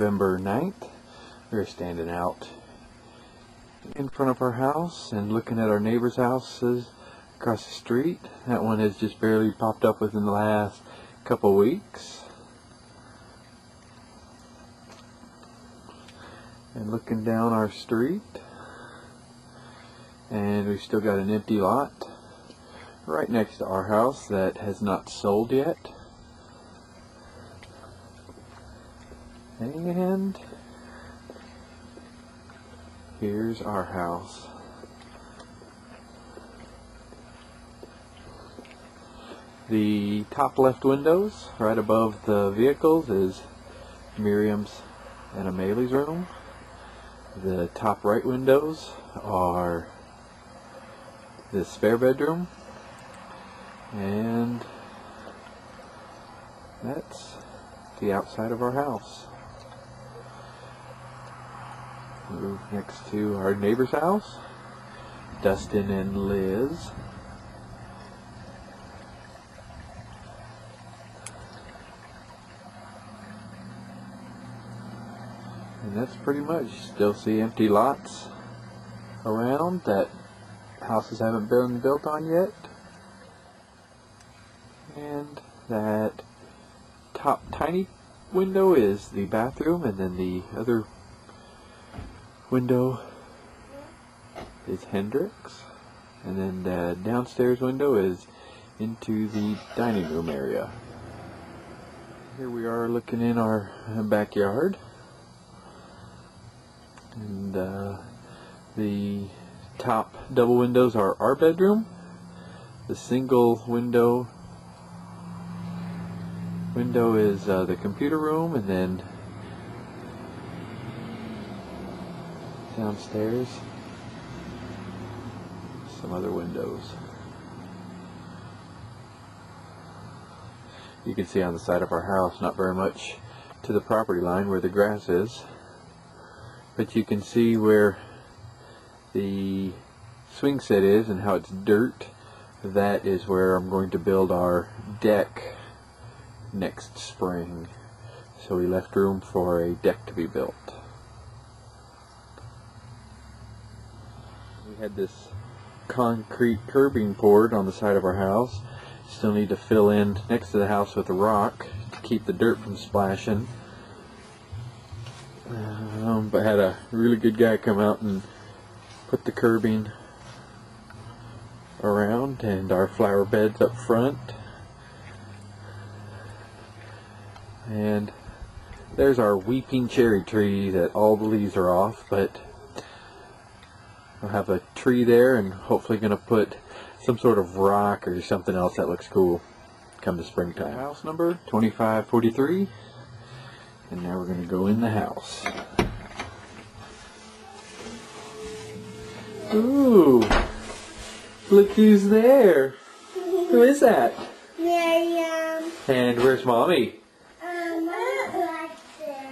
November 9th. We're standing out in front of our house and looking at our neighbor's houses across the street. That one has just barely popped up within the last couple weeks. And looking down our street and we've still got an empty lot right next to our house that has not sold yet. And here's our house. The top left windows, right above the vehicles, is Miriam's and Amalie's room. The top right windows are the spare bedroom. And that's the outside of our house. Move next to our neighbor's house, Dustin and Liz. And that's pretty much. Still see empty lots around that houses haven't been built on yet. And that top tiny window is the bathroom and then the other window is Hendrix. And then the downstairs window is into the dining room area. Here we are looking in our backyard. And uh, the top double windows are our bedroom. The single window window is uh, the computer room and then downstairs. Some other windows. You can see on the side of our house not very much to the property line where the grass is. But you can see where the swing set is and how it's dirt. That is where I'm going to build our deck next spring. So we left room for a deck to be built we had this concrete curbing poured on the side of our house. Still need to fill in next to the house with a rock to keep the dirt from splashing. Um, but had a really good guy come out and put the curbing around and our flower beds up front. And there's our weeping cherry tree that all the leaves are off but we'll have a tree there and hopefully going to put some sort of rock or something else that looks cool come to springtime. House number 2543 and now we're going to go in the house. Ooh, look who's there. Who is that? Miriam. And where's mommy? Um,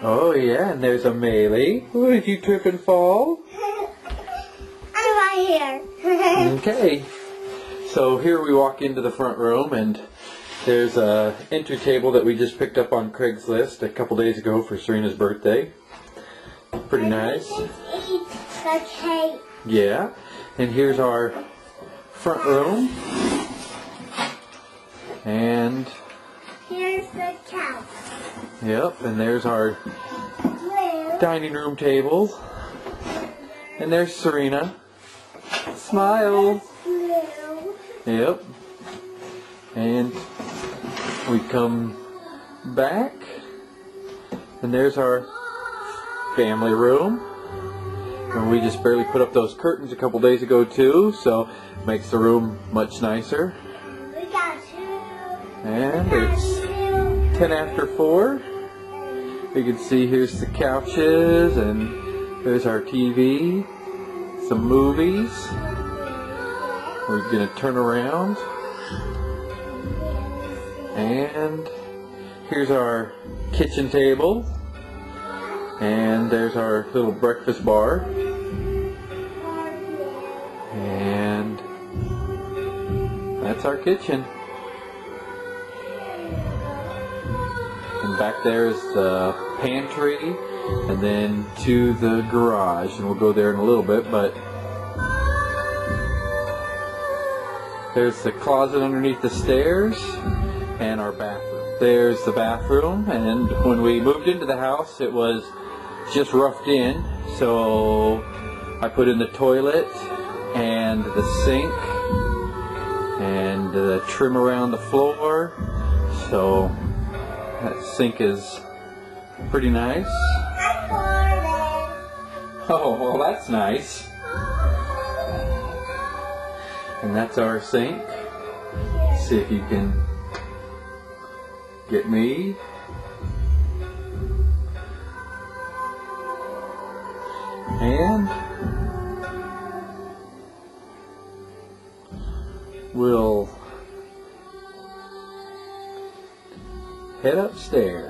Oh yeah, and there's a Amelie. Ooh, did you trip and fall? Okay. So here we walk into the front room and there's a entry table that we just picked up on Craigslist a couple days ago for Serena's birthday. Pretty nice. Cake. Yeah. And here's our front room. And Here's the couch. yep, and there's our Blue. dining room table. And there's Serena. Smile. Yep. And we come back, and there's our family room. And we just barely put up those curtains a couple days ago too, so makes the room much nicer. We got two. And it's 10 after 4. You can see here's the couches, and there's our TV, some movies. We're going to turn around. And here's our kitchen table. And there's our little breakfast bar. And that's our kitchen. And back there is the pantry and then to the garage, and we'll go there in a little bit, but there's the closet underneath the stairs and our bathroom. There's the bathroom, and when we moved into the house, it was just roughed in, so I put in the toilet and the sink and the trim around the floor. So that sink is pretty nice. Oh, well, that's nice. And that's our sink. See if you can get me. And we'll head upstairs.